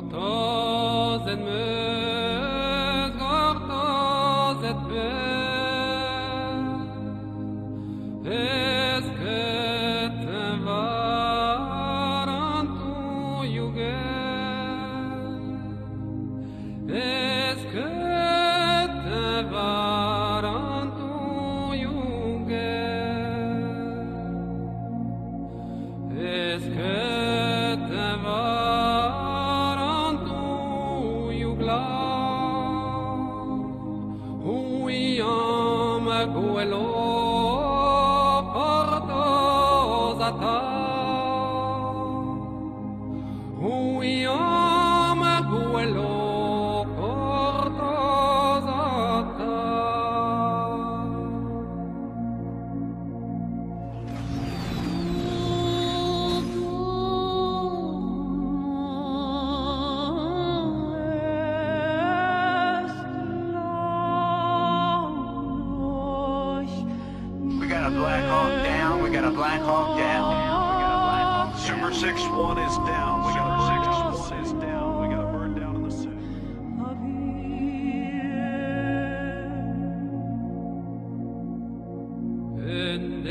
Gortoz en meus, gortoz et peus, ez ket tu yuget, We got a black Hawk down. We got a Black Hawk down. Down. Super 6-1 is down. We got a 6-1 is down. We got a bird down in the city. En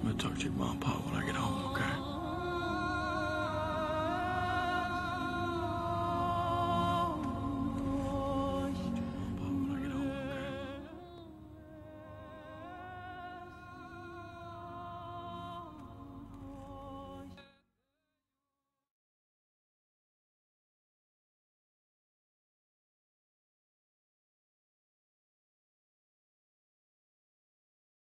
I'm gonna talk to your mom and pop when I get home, okay?